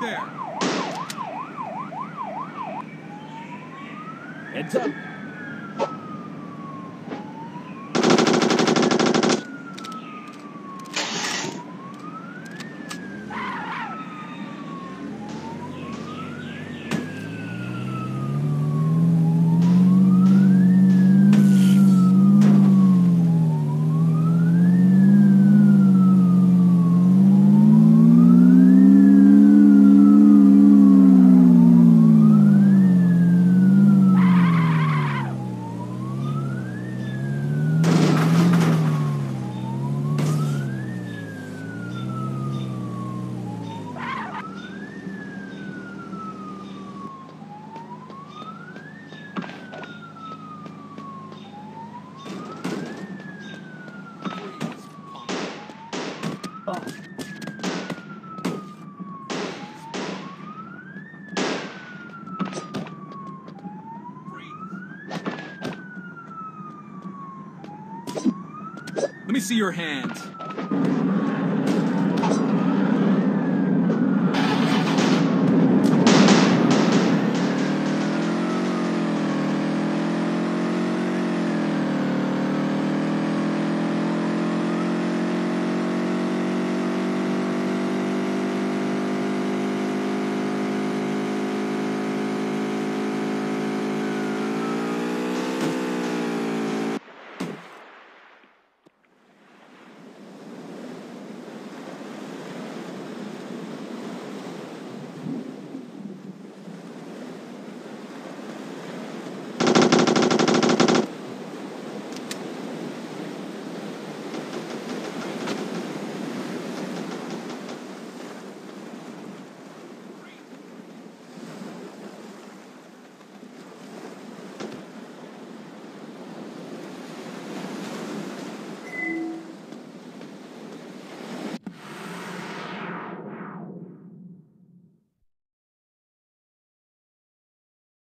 right there. Heads up. See your hands.